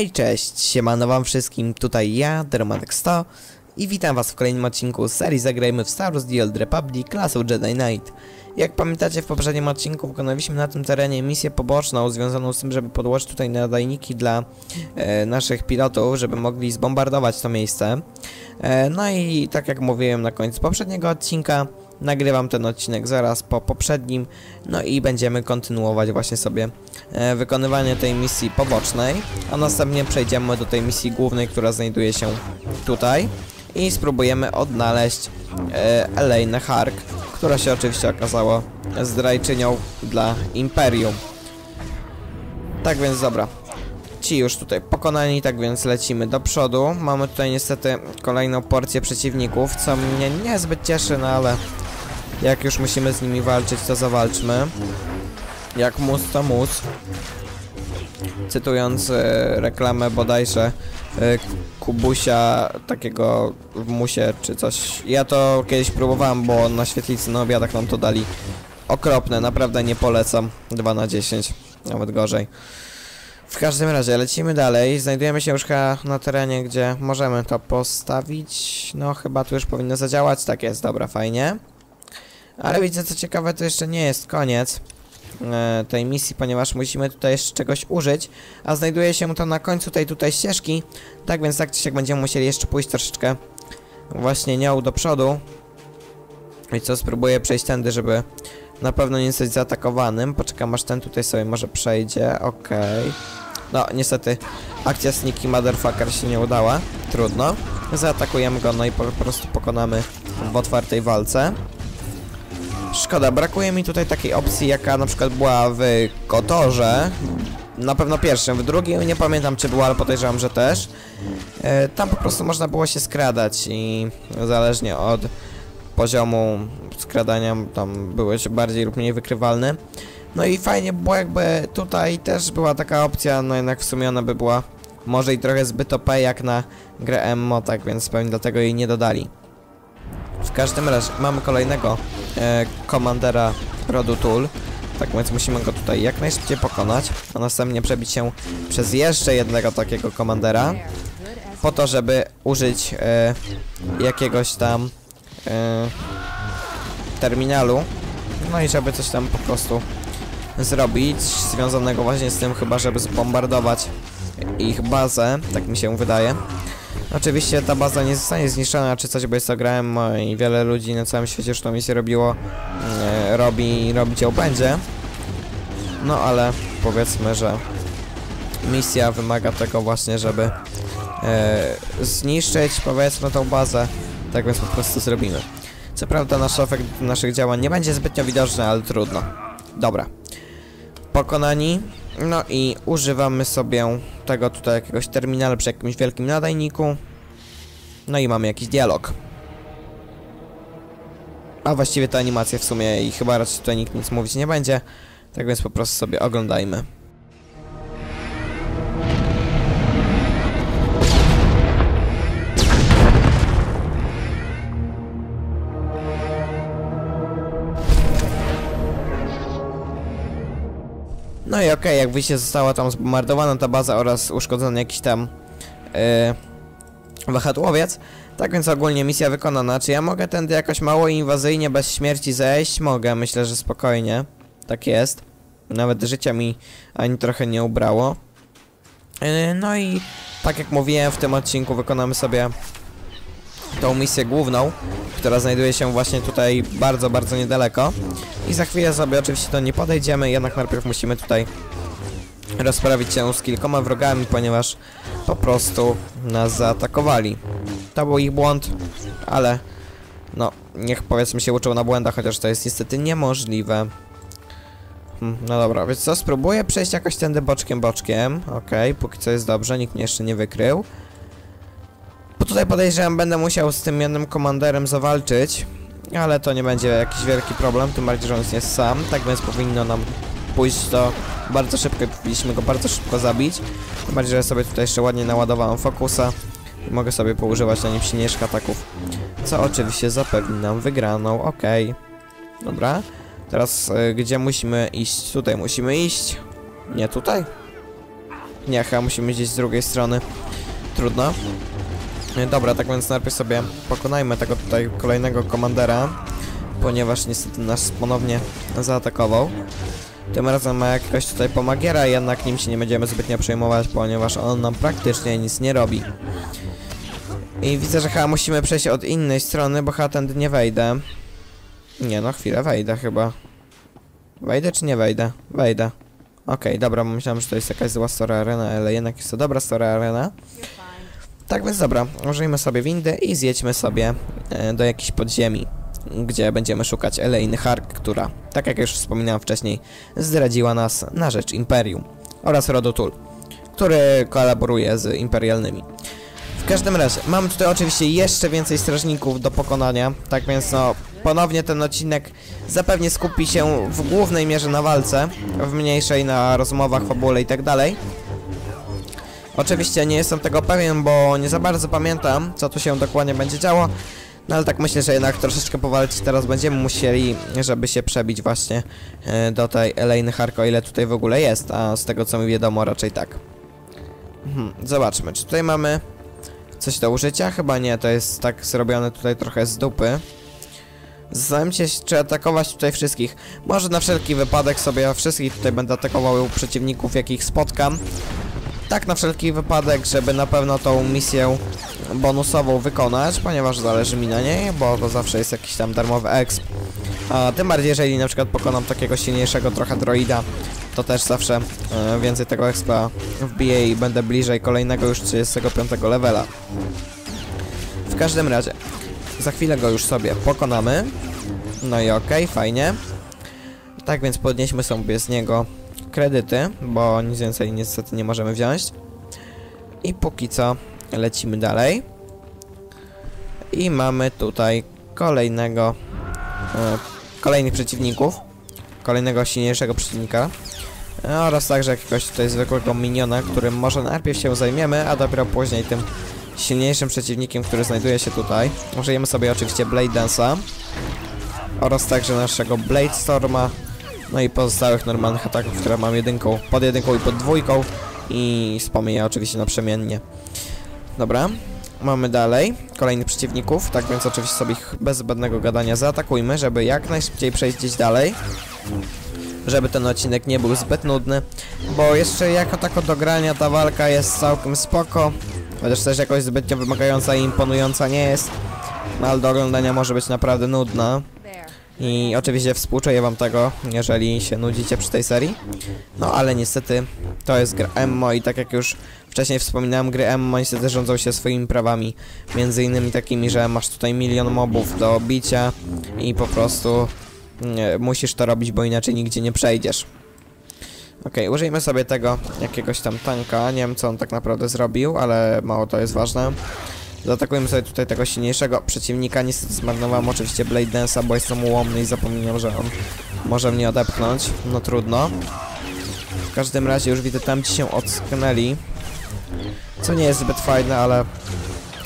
Hej, cześć, siemano wam wszystkim, tutaj ja, Dermatek100 i witam was w kolejnym odcinku serii Zagrajmy w Star Wars The Old Republic klasą Jedi Knight. Jak pamiętacie w poprzednim odcinku wykonaliśmy na tym terenie misję poboczną związaną z tym, żeby podłożyć tutaj nadajniki dla e, naszych pilotów, żeby mogli zbombardować to miejsce. E, no i tak jak mówiłem na końcu poprzedniego odcinka, nagrywam ten odcinek zaraz po poprzednim, no i będziemy kontynuować właśnie sobie e, wykonywanie tej misji pobocznej, a następnie przejdziemy do tej misji głównej, która znajduje się tutaj i spróbujemy odnaleźć e, Elaine Hark, która się oczywiście okazała zdrajczynią dla Imperium. Tak więc dobra. Ci już tutaj pokonani, tak więc lecimy do przodu. Mamy tutaj niestety kolejną porcję przeciwników, co mnie niezbyt cieszy, no ale jak już musimy z nimi walczyć, to zawalczmy. Jak mus, to mus. Cytując e, reklamę bodajże e, Kubusia takiego w musie czy coś. Ja to kiedyś próbowałem, bo na świetlicy na obiadach nam to dali. Okropne, naprawdę nie polecam. 2 na 10, nawet gorzej. W każdym razie lecimy dalej. Znajdujemy się już chyba na terenie, gdzie możemy to postawić. No chyba tu już powinno zadziałać. Tak jest, dobra, fajnie. Ale widzę, co ciekawe, to jeszcze nie jest koniec e, tej misji, ponieważ musimy tutaj jeszcze czegoś użyć, a znajduje się to na końcu tej tutaj ścieżki, tak więc tak czy siak będziemy musieli jeszcze pójść troszeczkę właśnie nią do przodu. I co, spróbuję przejść tędy, żeby na pewno nie zostać zaatakowanym. Poczekam aż ten tutaj sobie może przejdzie, okej. Okay. No, niestety akcja Sneaky Motherfucker się nie udała, trudno. Zaatakujemy go, no i po prostu pokonamy w otwartej walce. Szkoda, brakuje mi tutaj takiej opcji, jaka na przykład była w Kotorze. Na pewno pierwszym, w drugim nie pamiętam czy była, ale podejrzewam, że też. E, tam po prostu można było się skradać i zależnie od poziomu skradania tam były bardziej lub mniej wykrywalne. No i fajnie było jakby tutaj też była taka opcja, no jednak w sumie ona by była może i trochę zbyt OP jak na grę MMO, tak więc pewnie dlatego jej nie dodali. W każdym razie mamy kolejnego e, komandera rodu Tool. Tak więc musimy go tutaj jak najszybciej pokonać, a następnie przebić się przez jeszcze jednego takiego komandera po to, żeby użyć e, jakiegoś tam e, terminalu no i żeby coś tam po prostu zrobić związanego właśnie z tym chyba, żeby zbombardować ich bazę, tak mi się wydaje. Oczywiście ta baza nie zostanie zniszczona czy coś, bo jest to grałem i wiele ludzi na całym świecie już tą misję robiło, e, robi i robić ją będzie. No ale powiedzmy, że misja wymaga tego właśnie, żeby e, zniszczyć powiedzmy tą bazę, tak więc po prostu zrobimy. Co prawda nasz efekt naszych działań nie będzie zbytnio widoczny, ale trudno. Dobra. Pokonani. No i używamy sobie tego tutaj jakiegoś terminalu przy jakimś wielkim nadajniku. No i mamy jakiś dialog. A właściwie ta animacja w sumie i chyba raczej tutaj nikt nic mówić nie będzie. Tak więc po prostu sobie oglądajmy. No i okej, okay, jak widzicie została tam zbombardowana ta baza oraz uszkodzony jakiś tam yy, wahadłowiec. Tak więc ogólnie misja wykonana. Czy ja mogę tędy jakoś mało inwazyjnie, bez śmierci zejść? Mogę, myślę, że spokojnie. Tak jest. Nawet życia mi ani trochę nie ubrało. Yy, no i tak jak mówiłem, w tym odcinku wykonamy sobie tą misję główną, która znajduje się właśnie tutaj bardzo, bardzo niedaleko. I za chwilę sobie oczywiście do niej podejdziemy, jednak najpierw musimy tutaj rozprawić się z kilkoma wrogami, ponieważ po prostu nas zaatakowali. To był ich błąd, ale no, niech powiedzmy się uczą na błędach, chociaż to jest niestety niemożliwe. Hmm, no dobra, więc co, spróbuję przejść jakoś tędy boczkiem, boczkiem. Okej, okay, póki co jest dobrze, nikt mnie jeszcze nie wykrył. Tutaj podejrzewam, będę musiał z tym jednym komanderem zawalczyć. Ale to nie będzie jakiś wielki problem, tym bardziej, że on jest sam. Tak więc powinno nam pójść to bardzo szybko. Powinniśmy go bardzo szybko zabić. Tym bardziej, że sobie tutaj jeszcze ładnie naładowałem fokusa. I mogę sobie poużywać na nim silniejszych ataków. Co oczywiście zapewni nam wygraną. Okej. Okay. Dobra. Teraz y, gdzie musimy iść? Tutaj musimy iść. Nie tutaj? Nie, chyba musimy gdzieś z drugiej strony. Trudno. E, Dobra, tak więc najpierw sobie pokonajmy tego tutaj kolejnego komandera, ponieważ niestety nas ponownie zaatakował. Tym razem ma jakiegoś tutaj pomagiera, jednak nim się nie będziemy zbytnio przejmować, ponieważ on nam praktycznie nic nie robi. I widzę, że chyba musimy przejść od innej strony, bo chyba tędy nie wejdę. Nie no, chwilę, wejdę chyba. Wejdę czy nie wejdę? Wejdę. Okej, dobra, bo myślałem, że to jest jakaś zła story arena, ale jednak jest to dobra story arena. Tak więc dobra, użyjmy sobie windy i zjedźmy sobie e, do jakiejś podziemi, gdzie będziemy szukać Elaine Hark, która, tak jak już wspominałem wcześniej, zdradziła nas na rzecz Imperium oraz rodu Tul, który kolaboruje z imperialnymi. W każdym razie, mamy tutaj oczywiście jeszcze więcej strażników do pokonania, tak więc no, ponownie ten odcinek zapewnie skupi się w głównej mierze na walce, w mniejszej na rozmowach, fabule i tak dalej. Oczywiście nie jestem tego pewien, bo nie za bardzo pamiętam, co tu się dokładnie będzie działo. No ale tak myślę, że jednak troszeczkę powalczyć teraz będziemy musieli, żeby się przebić właśnie e, do tej Elaine Harko, ile tutaj w ogóle jest, a z tego co mi wiadomo raczej tak. Mhm, zobaczmy, czy tutaj mamy coś do użycia? Chyba nie, to jest tak zrobione tutaj trochę z dupy. Zastanawiam się, czy atakować tutaj wszystkich. Może na wszelki wypadek sobie wszystkich tutaj będę atakował przeciwników, jakich spotkam. Tak na wszelki wypadek, żeby na pewno tą misję bonusową wykonać, ponieważ zależy mi na niej, bo to zawsze jest jakiś tam darmowy exp. A tym bardziej, jeżeli na przykład pokonam takiego silniejszego trochę droida, to też zawsze e, więcej tego expa wbiję i będę bliżej kolejnego już 35 levela. W każdym razie, za chwilę go już sobie pokonamy. No i okej, fajnie. Tak więc podnieśmy sobie z niego kredyty, bo nic więcej niestety nie możemy wziąć. I póki co lecimy dalej. I mamy tutaj kolejnego e, kolejnych przeciwników. Kolejnego silniejszego przeciwnika. Oraz także jakiegoś tutaj zwykłego miniona, którym może najpierw się zajmiemy, a dopiero później tym silniejszym przeciwnikiem, który znajduje się tutaj. Użyjemy sobie oczywiście Blade Dance'a oraz także naszego Blade Storma, no i pozostałych normalnych ataków, które mam jedynką, pod jedynką i pod dwójką i wspomnę je oczywiście naprzemiennie. Dobra, mamy dalej kolejnych przeciwników, tak więc oczywiście sobie ich bez zbędnego gadania zaatakujmy, żeby jak najszybciej przejść gdzieś dalej. Żeby ten odcinek nie był zbyt nudny, bo jeszcze jako tako do grania ta walka jest całkiem spoko, chociaż też jakoś zbytnio wymagająca i imponująca nie jest, no ale do oglądania może być naprawdę nudna. I oczywiście współczuję wam tego, jeżeli się nudzicie przy tej serii. No ale niestety to jest gra Emmo i tak jak już wcześniej wspominałem, gry Emmo niestety rządzą się swoimi prawami. Między innymi takimi, że masz tutaj milion mobów do bicia i po prostu nie, musisz to robić, bo inaczej nigdzie nie przejdziesz. Okej, użyjmy sobie tego jakiegoś tam tanka. Nie wiem co on tak naprawdę zrobił, ale mało to jest ważne. Zaatakujemy sobie tutaj tego silniejszego przeciwnika. Niestety zmarnowałem oczywiście Blade Dance'a, bo jestem ułomny i zapomniałem, że on może mnie odepchnąć. No trudno. W każdym razie już widzę tam ci się ocknęli. Co nie jest zbyt fajne, ale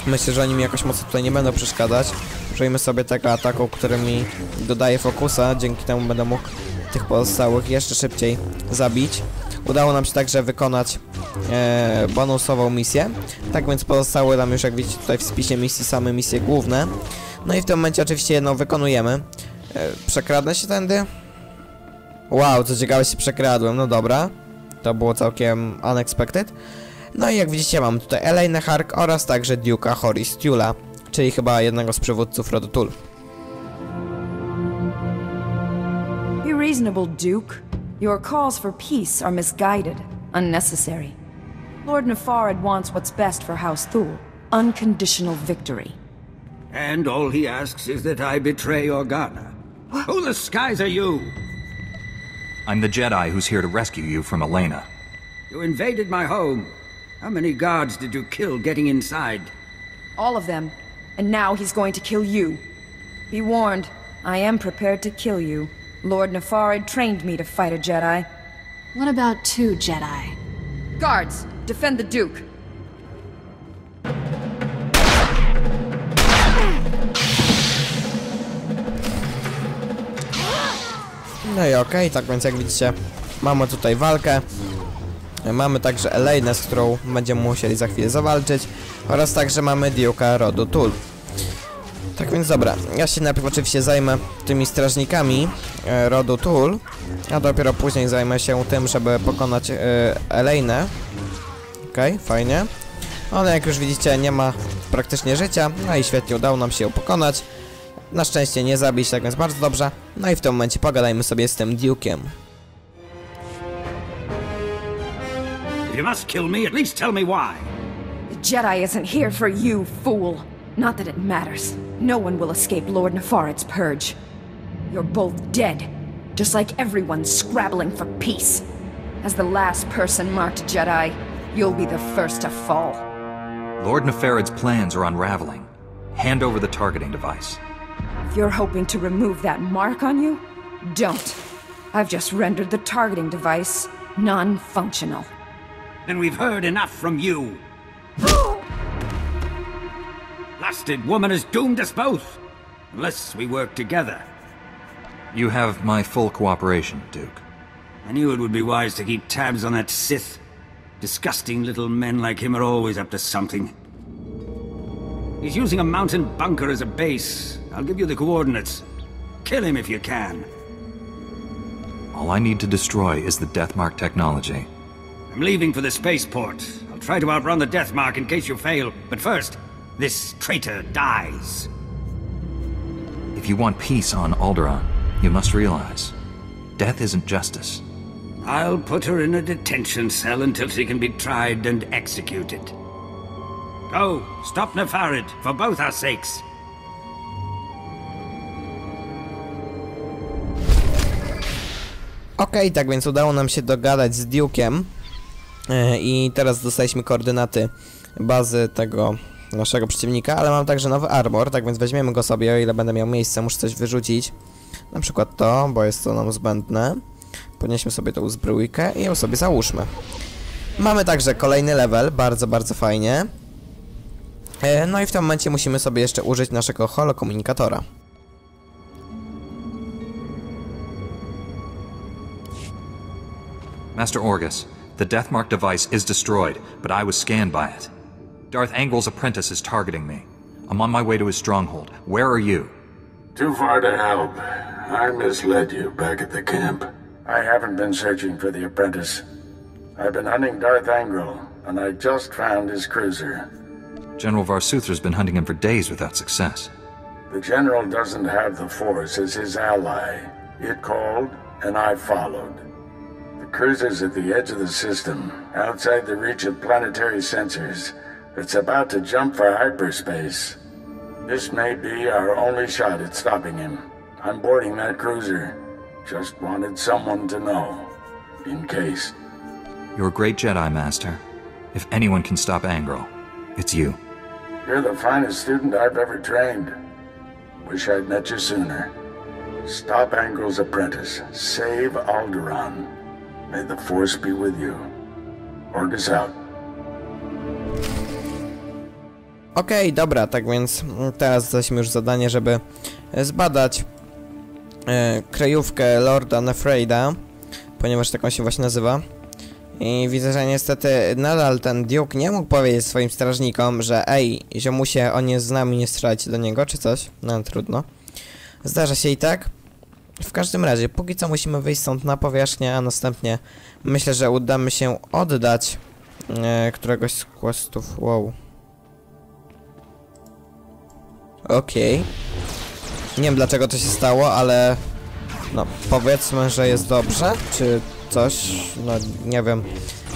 myślę, że oni mi jakoś mocno tutaj nie będą przeszkadzać. Użyjmy sobie tego ataku, który mi dodaje fokusa. Dzięki temu będę mógł tych pozostałych jeszcze szybciej zabić. Udało nam się także wykonać e, bonusową misję. Tak więc pozostały nam już, jak widzicie tutaj w spisie misji, same misje główne. No i w tym momencie oczywiście jedną wykonujemy. E, przekradnę się tędy? Wow, co ciekawe się przekradłem, no dobra. To było całkiem unexpected. No i jak widzicie mam tutaj Elaine Hark oraz także Duke'a Horis Tula, czyli chyba jednego z przywódców rodu Tul. Be reasonable, Duke. Your calls for peace are misguided, unnecessary. Lord Nefarid wants what's best for House Thule. Unconditional victory. And all he asks is that I betray Organa. Who the skies are you? I'm the Jedi who's here to rescue you from Elena. You invaded my home. How many guards did you kill getting inside? All of them. And now he's going to kill you. Be warned, I am prepared to kill you. Lord Nefarid trained me to fight a Jedi. What about two Jedi? Guards, defend the Duke. No i okej, tak więc jak widzicie, mamy tutaj walkę. Mamy także Elaine, z którą będziemy musieli za chwilę zawalczyć. Oraz także mamy Duke'a rodu Tul. Tak więc dobra, ja się najpierw oczywiście zajmę tymi strażnikami e, rodu Tul, a dopiero później zajmę się tym, żeby pokonać e. Okej, fajnie. Ona jak już widzicie nie ma praktycznie życia, no i świetnie udało nam się ją pokonać. Na szczęście nie zabić, tak więc bardzo dobrze. No i w tym momencie pogadajmy sobie z tym Duke'iem. If you must kill me, at least tell me why. The Jedi isn't here for you, fool. Not that it matters. No one will escape Lord Nefarit's purge. You're both dead, just like everyone scrabbling for peace. As the last person marked Jedi, you'll be the first to fall. Lord Nefarid's plans are unraveling. Hand over the targeting device. If you're hoping to remove that mark on you, don't. I've just rendered the targeting device non-functional. Then we've heard enough from you. Blasted woman has doomed us both. Unless we work together. You have my full cooperation, Duke. I knew it would be wise to keep tabs on that Sith. Disgusting little men like him are always up to something. He's using a mountain bunker as a base. I'll give you the coordinates. Kill him if you can. All I need to destroy is the Deathmark technology. I'm leaving for the spaceport. I'll try to outrun the death mark in case you fail. But first, this traitor dies. If you want peace on Alderaan, you must realize death isn't justice. I'll put her in a detention cell until she can be tried and executed. Go, stop Nefarid, for both our sakes. Okej, tak więc udało nam się dogadać z Duke'em i teraz dostaliśmy koordynaty bazy tego naszego przeciwnika, ale mam także nowy armor, tak więc weźmiemy go sobie, o ile będę miał miejsce, muszę coś wyrzucić. Na przykład to, bo jest to nam zbędne. Podnieśmy sobie tą zbrójkę i ją sobie załóżmy. Mamy także kolejny level, bardzo, bardzo fajnie. E, No i w tym momencie musimy sobie jeszcze użyć naszego holokomunikatora. Master Orgus, the Deathmark device is destroyed, but I was scanned by it. Darth Angel's apprentice is targeting me. I'm on my way to his stronghold. Where are you? Too far to help. I misled you back at the camp. I haven't been searching for the apprentice. I've been hunting Darth Angral, and I just found his cruiser. General Varsuther's been hunting him for days without success. The general doesn't have the Force as his ally. It called, and I followed. The cruiser's at the edge of the system, outside the reach of planetary sensors. It's about to jump for hyperspace. This may be our only shot at stopping him. I'm boarding that cruiser. Just wanted someone to know. In case. You're a great Jedi, Master. If anyone can stop Angral, it's you. You're the finest student I've ever trained. Wish I'd met you sooner. Stop Angral's apprentice. Save Alderaan. May the Force be with you. Orgus out. Okej, dobra, tak więc teraz zaśmy już zadanie, żeby zbadać e, Lorda Nefreida, ponieważ tak on się właśnie nazywa. I widzę, że niestety nadal ten Duke nie mógł powiedzieć swoim strażnikom, że ej, ziomusie, on jest z nami, nie strzelajcie do niego, czy coś. No trudno. Zdarza się i tak. W każdym razie, póki co musimy wyjść stąd na powierzchnię, a następnie myślę, że udamy się oddać e, któregoś z questów. Wow. Okej. Nie wiem dlaczego to się stało, ale... No, powiedzmy, że jest dobrze, czy coś, no nie wiem.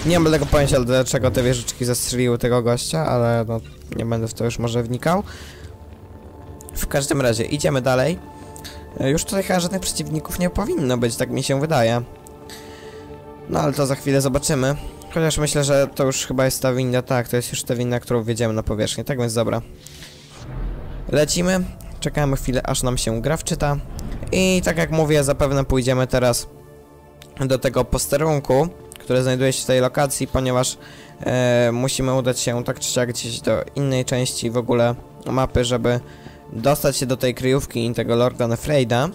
Nie mam tego pojęcia, dlaczego te wieżyczki zastrzeliły tego gościa, ale no, nie będę w to już może wnikał. W każdym razie, idziemy dalej. E, Już tutaj chyba żadnych przeciwników nie powinno być, tak mi się wydaje. No ale to za chwilę zobaczymy. Chociaż myślę, że to już chyba jest ta winda, tak, to jest już ta winda, którą wjedziemy na powierzchnię, tak więc dobra. Lecimy, czekamy chwilę, aż nam się gra wczyta. I tak jak mówię, zapewne pójdziemy teraz do tego posterunku, który znajduje się w tej lokacji, ponieważ e, musimy udać się tak czy siak gdzieś do innej części w ogóle mapy, żeby dostać się do tej kryjówki i tego Lorda Nefreida.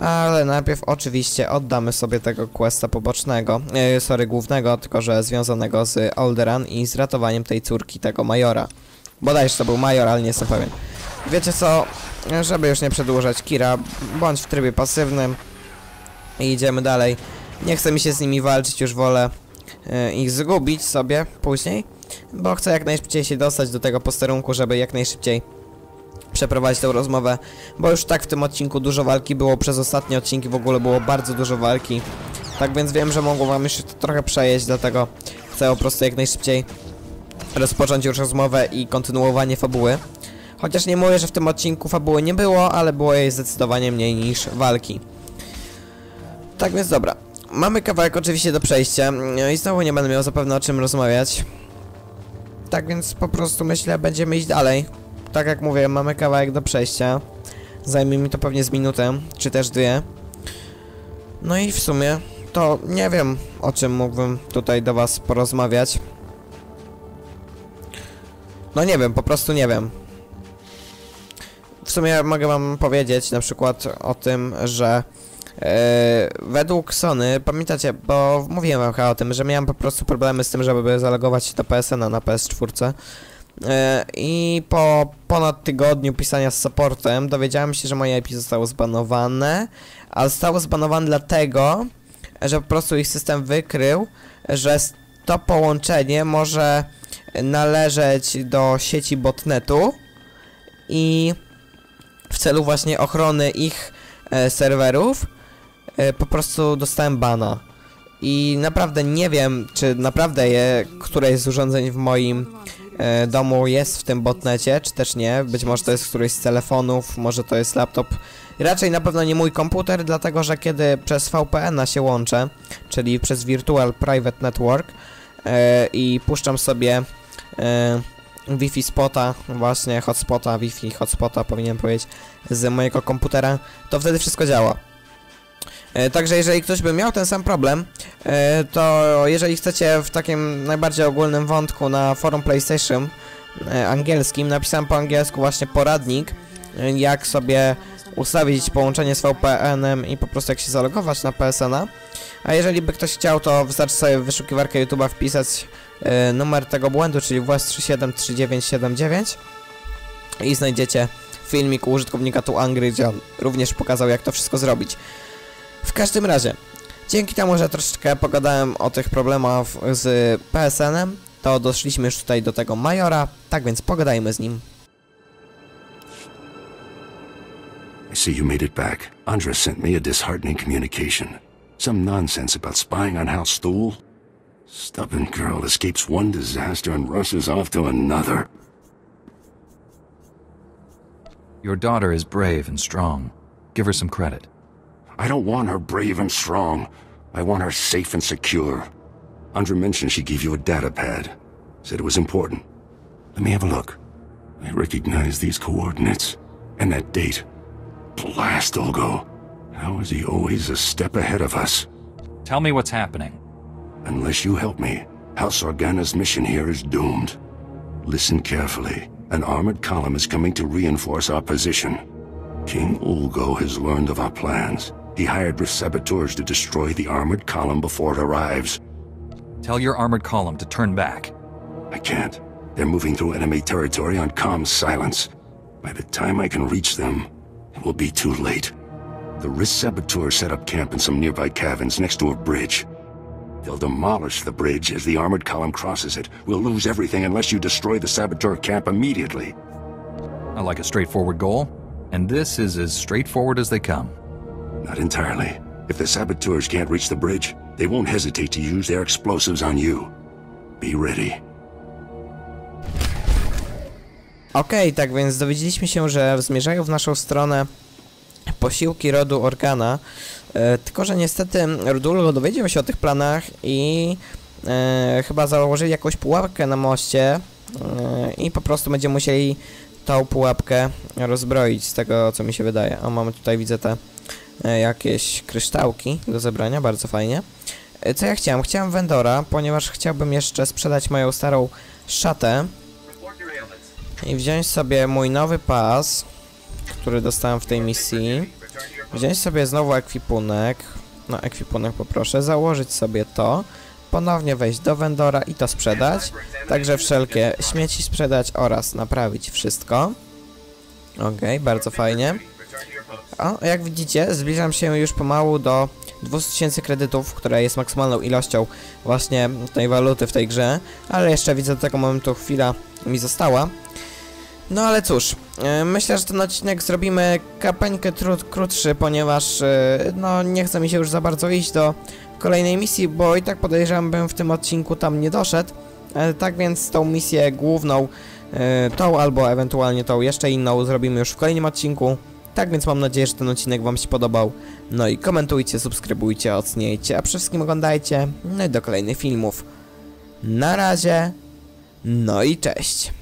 Ale najpierw oczywiście oddamy sobie tego questa pobocznego, e, sorry, głównego, tylko że związanego z Alderan i z ratowaniem tej córki tego majora. Bodajże to był major, ale nie jestem pewien. Wiecie co, żeby już nie przedłużać, Kira, bądź w trybie pasywnym i idziemy dalej. Nie chcę mi się z nimi walczyć, już wolę e, ich zgubić sobie później, bo chcę jak najszybciej się dostać do tego posterunku, żeby jak najszybciej przeprowadzić tę rozmowę, bo już tak w tym odcinku dużo walki było, przez ostatnie odcinki w ogóle było bardzo dużo walki. Tak więc wiem, że mogło wam jeszcze trochę przejeść, dlatego chcę po prostu jak najszybciej rozpocząć już rozmowę i kontynuowanie fabuły. Chociaż nie mówię, że w tym odcinku fabuły nie było, ale było jej zdecydowanie mniej niż walki. Tak więc dobra. Mamy kawałek oczywiście do przejścia no i znowu nie będę miał zapewne o czym rozmawiać. Tak więc po prostu myślę, będziemy iść dalej. Tak jak mówię, mamy kawałek do przejścia. Zajmie mi to pewnie z minutę, czy też dwie. No i w sumie to nie wiem, o czym mógłbym tutaj do was porozmawiać. No nie wiem, po prostu nie wiem. W sumie mogę wam powiedzieć na przykład o tym, że e, według Sony, pamiętacie, bo mówiłem wam chyba o tym, że miałem po prostu problemy z tym, żeby zalogować się do PSN-a na PS4. E, I po ponad tygodniu pisania z supportem dowiedziałem się, że moje IP zostało zbanowane, ale zostało zbanowane dlatego, że po prostu ich system wykrył, że to połączenie może należeć do sieci botnetu i w celu właśnie ochrony ich e, serwerów e, po prostu dostałem bana. I naprawdę nie wiem, czy naprawdę je, któreś z urządzeń w moim e, domu jest w tym botnecie, czy też nie. Być może to jest któryś z telefonów, może to jest laptop. Raczej na pewno nie mój komputer, dlatego że kiedy przez VPN-a się łączę, czyli przez Virtual Private Network e, i puszczam sobie e, Wi-Fi spota, właśnie hotspota, Wi-Fi hotspota powinien powiedzieć, z mojego komputera, to wtedy wszystko działa. E, Także jeżeli ktoś by miał ten sam problem, e, to jeżeli chcecie w takim najbardziej ogólnym wątku na forum PlayStation e, angielskim, napisałem po angielsku właśnie poradnik, jak sobie ustawić połączenie z VPN-em i po prostu jak się zalogować na PSN-a. A jeżeli by ktoś chciał, to wystarczy sobie w wyszukiwarkę YouTube'a wpisać e, numer tego błędu, czyli WS373979 i znajdziecie filmik użytkownika tu Angry, gdzie on również pokazał jak to wszystko zrobić. W każdym razie, dzięki temu, że troszeczkę pogadałem o tych problemach z PSN-em, to doszliśmy już tutaj do tego Majora, tak więc pogadajmy z nim. I see you made it back. Andra sent me a disheartening communication. Some nonsense about spying on House Thule. Stubborn girl escapes one disaster and rushes off to another. Your daughter is brave and strong. Give her some credit. I don't want her brave and strong. I want her safe and secure. Andra mentioned she gave you a data pad. Said it was important. Let me have a look. I recognize these coordinates. And that date. Blast, Olgo. How is he always a step ahead of us? Tell me what's happening. Unless you help me, House Organa's mission here is doomed. Listen carefully. An armored column is coming to reinforce our position. King Ulgo has learned of our plans. He hired saboteurs to destroy the armored column before it arrives. Tell your armored column to turn back. I can't. They're moving through enemy territory on calm silence. By the time I can reach them, it will be too late. The Risk saboteurs set up camp in some nearby caverns next to a bridge. They'll demolish the bridge as the armored column crosses it. We'll lose everything unless you destroy the saboteur camp immediately. I like a straightforward goal, and this is as straightforward as they come. Not entirely. If the saboteurs can't reach the bridge, they won't hesitate to use their explosives on you. Be ready. Okej, tak więc dowiedzieliśmy się, że zmierzają w naszą stronę posiłki rodu Organa, e, tylko że niestety Rudulgo dowiedział się o tych planach i e, chyba założyli jakąś pułapkę na moście e, i po prostu będziemy musieli tą pułapkę rozbroić, z tego co mi się wydaje. A mamy tutaj, widzę te e, jakieś kryształki do zebrania, bardzo fajnie. E, Co ja chciałem? Chciałem Vendora, ponieważ chciałbym jeszcze sprzedać moją starą szatę, i wziąć sobie mój nowy pas, który dostałem w tej misji. wziąć sobie znowu ekwipunek, no ekwipunek poproszę, założyć sobie to, ponownie wejść do vendora i to sprzedać, także wszelkie śmieci sprzedać oraz naprawić wszystko. Okej, bardzo fajnie. O, jak widzicie, zbliżam się już pomału do 200 tysięcy kredytów, która jest maksymalną ilością właśnie tej waluty w tej grze, ale jeszcze widzę do tego momentu chwila mi została. No ale cóż, e, myślę, że ten odcinek zrobimy kapeńkę trud, krótszy, ponieważ e, no nie chce mi się już za bardzo iść do kolejnej misji, bo i tak podejrzewam bym w tym odcinku tam nie doszedł. E, Tak więc tą misję główną, tą albo ewentualnie tą jeszcze inną zrobimy już w kolejnym odcinku. Tak więc mam nadzieję, że ten odcinek Wam się podobał. No i komentujcie, subskrybujcie, oceniajcie, a przede wszystkim oglądajcie. No i do kolejnych filmów. Na razie. No i cześć.